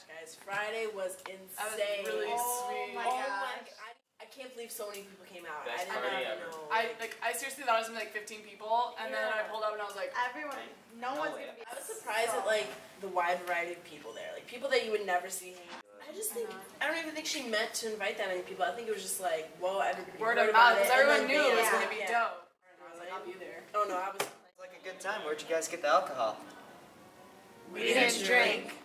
gosh, guys, Friday was insane. That was really Oh sweet. my oh gosh. my! I, I can't believe so many people came out. Best I did party not ever. know. I like I seriously thought it was gonna be like 15 people, and then I pulled up and I was like, Everyone, no one's gonna be. I was surprised at like the wide variety of people there, like people that you would never see. I just think uh-huh. I don't even think she meant to invite that many people. I think it was just like, whoa, everybody word of mouth, because everyone knew it was gonna be yeah. dope. I was like, I'll be there. Oh no, I was. It's like a good time. Where'd you guys get the alcohol? We didn't drink.